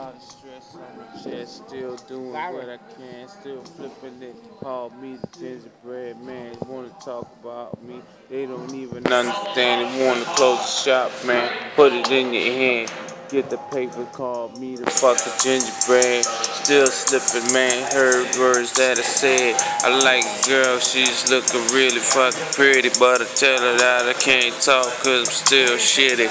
lot of stress on my chest, still doing what I can, still flipping it. Call me the gingerbread man. Wanna talk about me? They don't even understand. They wanna close the shop, man. Put it in your hand. Get the paper, call me the fucking gingerbread. Still slipping, man. Heard words that I said. I like a girl, she's looking really fucking pretty. But I tell her that I can't talk cause I'm still shitty.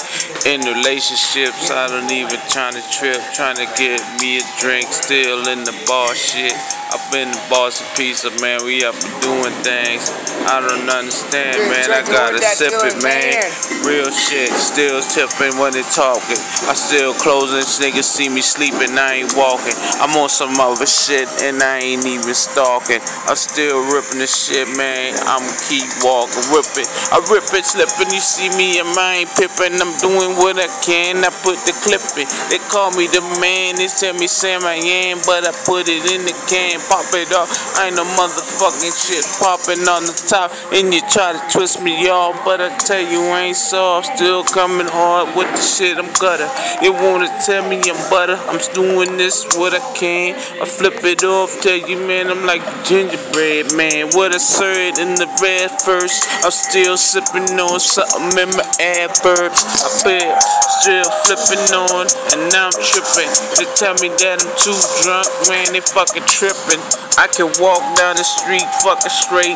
In relationships, I don't even trying to trip. Trying to get me a drink, still in the bar shit. Up in the Boston pizza, man. We up and doing things. I don't understand, man. I gotta sip it, man. Real shit, still tipping when they talking. I still closing, niggas see me sleeping, I ain't walking. I'm on some other shit and I ain't even stalking. I'm still ripping the shit, man. I'm keep walking, ripping. I rip it, slipping. You see me and I ain't pipping. I'm doing what I can. I put the clip in. They call me the man. They tell me Sam I am, but I put it in the can. Pop it up. Ain't no motherfucking shit popping on the top. And you try to twist me off, but I tell you ain't soft. Still coming hard with the shit I'm gutter. You wanna tell me I'm butter? I'm doing this what I can. I flip it off, tell you, man, I'm like gingerbread, man. What I served in the red first. I'm still sipping on something in my adverbs. I feel still flipping on, and now I'm tripping. They tell me that I'm too drunk, man, they fucking tripping. I can walk down the street fucking straight.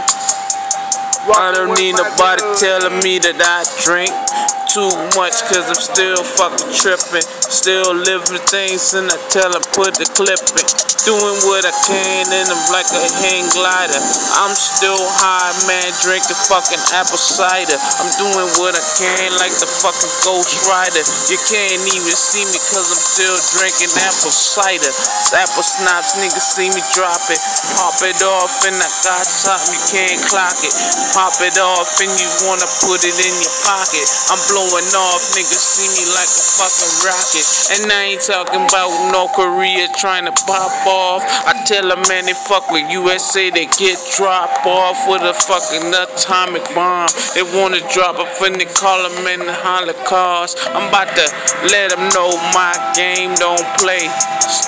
I don't need nobody telling me that I drink too much cause I'm still fucking tripping. Still living things and I tell them put the clip in. Doing what I can and I'm like a hang glider. I'm still high, man, drinking fucking apple cider. I'm doing what I can like the fucking Ghost Rider. You can't even see me cause I'm still drinking apple cider. Apple snipes, niggas see me drop it. Pop it off and I got something, you can't clock it. Pop it off and you wanna put it in your pocket. I'm blowing off, niggas see me like a fucking rocket. And I ain't talking about North Korea trying to pop off. I tell them, man, they fuck with USA, they get dropped off with a fucking atomic bomb. They wanna drop it when they call them in the Holocaust. I'm about to let them know my game don't play.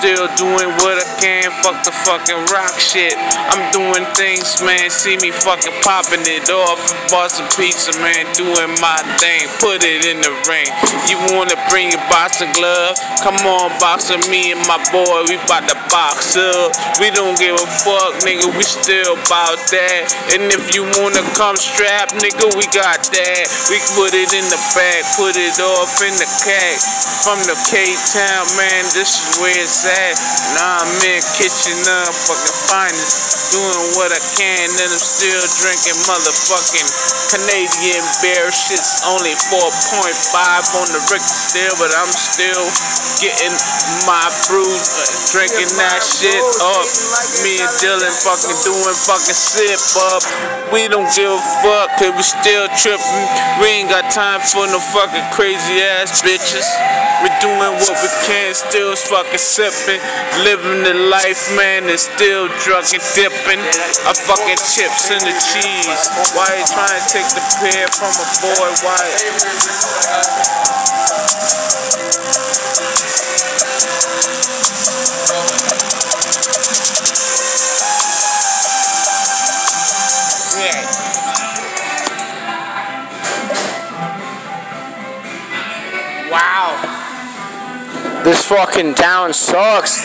Still doing what I can, fuck the fucking rock shit. I'm doing things, man, see me fucking popping it off. Boston pizza, man, doing my thing. Put it in the ring. You wanna bring your boxing glove? Come on, boxer, me and my boy, we bout to box up. We don't give a fuck, nigga, we still bout that. And if you wanna come strap, nigga, we got that. We put it in the bag, put it off in the cag. From the K-Town, man, this is where it's at. Nah, I'm in kitchen, uh, fucking finest. Doing what I can, and I'm still drinking motherfucking Canadian beer. Shit's only 4.5 on the Richter still, but I'm still getting my brew, uh, drinking that shit up. Me and Dylan fucking doing fucking sip up. We don't give a fuck, cause we still tripping. We ain't got time for no fucking crazy ass bitches. We doing what we can, still fucking Living the life, man, and still drunk and dipping. I fucking chips in the cheese. Why you trying to take the pear from a boy? Why? Yeah. This fucking town sucks.